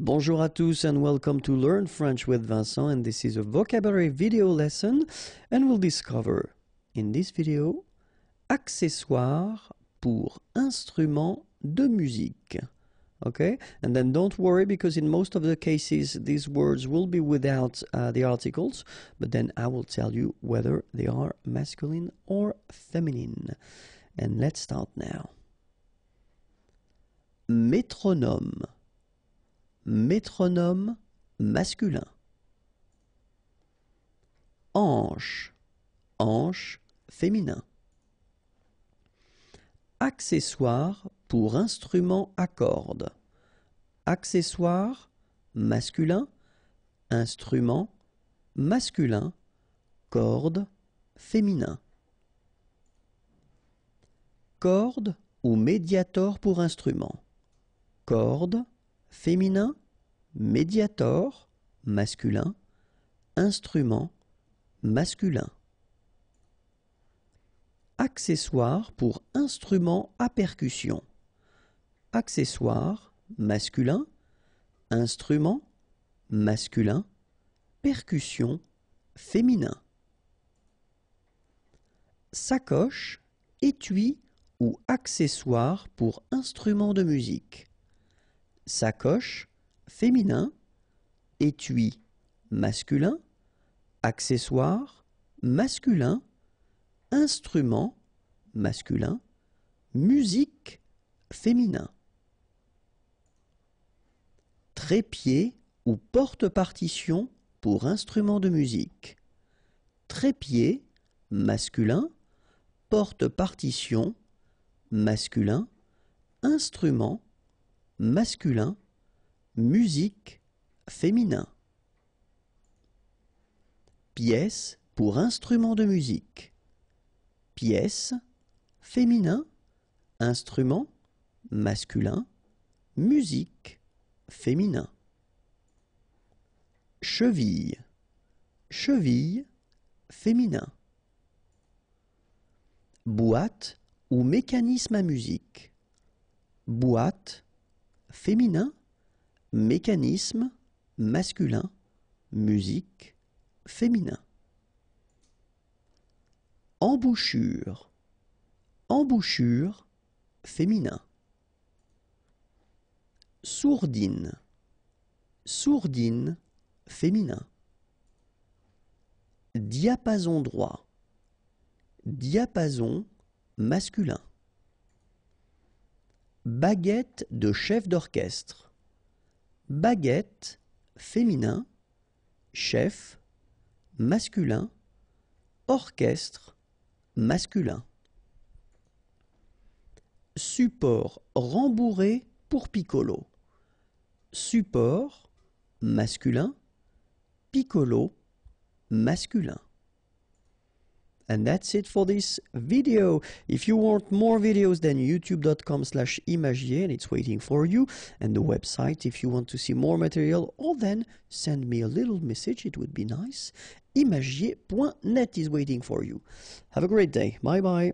Bonjour à tous and welcome to Learn French with Vincent and this is a vocabulary video lesson and we'll discover in this video accessoires pour instruments de musique. Okay, and then don't worry because in most of the cases these words will be without uh, the articles, but then I will tell you whether they are masculine or feminine. And let's start now. Métronome. Métronome masculin. Hanche. Hanche féminin. Accessoire pour instrument à cordes. Accessoire masculin. Instrument masculin. Corde féminin. Corde ou médiator pour instrument. Corde féminin. Médiator masculin. Instrument masculin. Accessoire pour instrument à percussion. Accessoire masculin. Instrument masculin. Percussion féminin. Sacoche, étui ou accessoire pour instrument de musique. Sacoche féminin. Étui masculin. Accessoire masculin instrument masculin, musique féminin. Trépied ou porte-partition pour instrument de musique. Trépied masculin, porte-partition masculin, instrument masculin, musique féminin. Pièce pour instrument de musique pièce, féminin, instrument, masculin, musique, féminin. Cheville, cheville, féminin. Boîte ou mécanisme à musique. Boîte, féminin, mécanisme, masculin, musique, féminin. Embouchure. Embouchure féminin. Sourdine. Sourdine féminin. Diapason droit. Diapason masculin. Baguette de chef d'orchestre. Baguette féminin. Chef masculin. Orchestre masculin. Support rembourré pour piccolo. Support masculin, piccolo masculin. And that's it for this video. If you want more videos, then youtube.com slash imagier and it's waiting for you. And the website, if you want to see more material, or then send me a little message, it would be nice. Imagier.net is waiting for you. Have a great day. Bye bye.